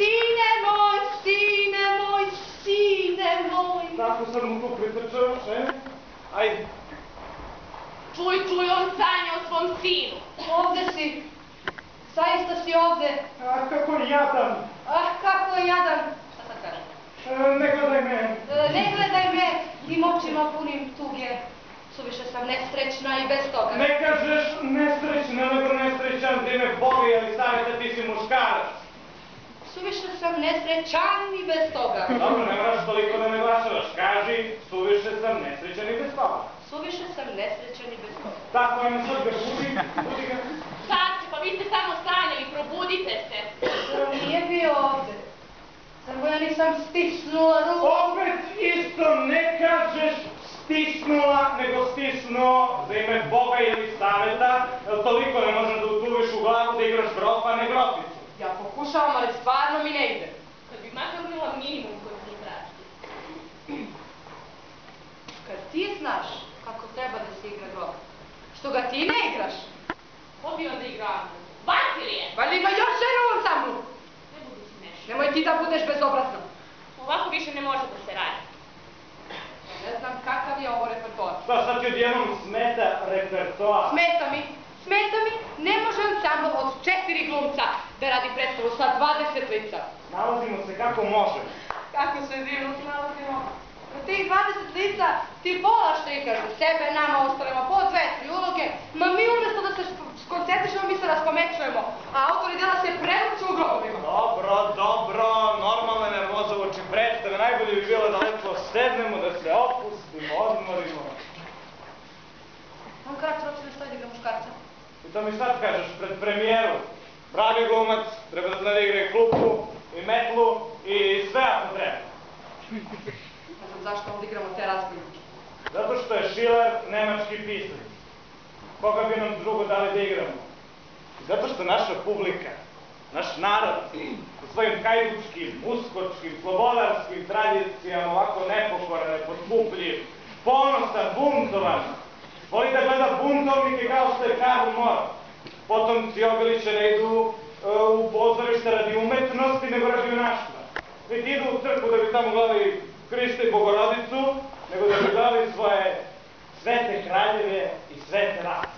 Sine moj, sine moj, sine moj. Tako sam mu tu pritrčao, e? Ajde. Čuj, čuj, on sanja o svom sinu. Ovde si. Zaista si ovde. A kako jadan. Ah, kako je jadan. Šta sad kažem? E, ne gledaj me. E, Ne gledaj me tim očima punim tuge. Suviše sam nesrećna i bez toga. Ne kažeš nesrećna, nego nesrećan, da ime Boga ili savjeta ti si muškarac. Sam nesrećan i bez toga. Dobro, ne moraš toliko da me glašavaš. Kaži, suviše sam nesrećan i bez toga. Suviše sam nesrećan i bez toga. Tako, ajmo sad ga budi, budi ga. Sad pa vi ste samo sanjali, probudite se. On nije bio ovde? Mu ja nisam stisnula ruku? Opet isto ne kažeš stisnula, nego stisnuo za ime Boga ili saveta, jer toliko ne možeš da utuviš u glavu da igraš grofa, ne groficu. Ja pokušavam, ali stvarno mi ne ti znaš kako treba da se igra golf, što ga ti ne igraš, Ko bi onda igrao? Vasilije! valjda ima još žena u ansamblu. Ne budu smešni. Nemoj ti da budeš bezobrazna. Ovako više ne može da se radi. Ne znam kakav je ovo repertoar. Šta sad ti odjednom smeta repertoar? Smeta mi, smeta mi, ne može ansambl od četiri glumca da radi predstavu sa 20 lica. Nalazimo se kako možemo. Kako se divno nalazimo. Od tih 20 lica ti pola štikaš za sebe, nama ostalima po dve, tri uloge, ma mi umjesto da se skoncentrišemo, mi se raspamećujemo, a autori dela se prevrću u grobovima. Dobro, dobro, normalna nervoza u oči predstave. Najbolje bi bilo da lepo sednemo, da se opustimo, odmorimo. On karakter uopće ne stoji da muškarca. I to mi sad kažeš pred premijeru. Pravi glumac, treba da zna da igra i klupu, i metlu, i sve ako treba. Ne znam zašto ovdje igramo te razbojnike. Zato što je Schiller nemački pisac. Koga bi nam drugo dali da igramo? Zato što naša publika, naš narod, sa svojim hajdučkim, uskočkim, slobodarskim tradicijama, ovako nepokoran, nepotkupljiv, ponosan, buntovan, voli da gleda buntovnike kao što je Karl Mor. Potomci Ogalića ne idu e, u pozorište radi umetnosti, nego radi junaštva. Niti idu u crkvu da bi tamo gledali Hrista i Bogorodicu, nego da bi gledali svoje kraljeve i svete rase.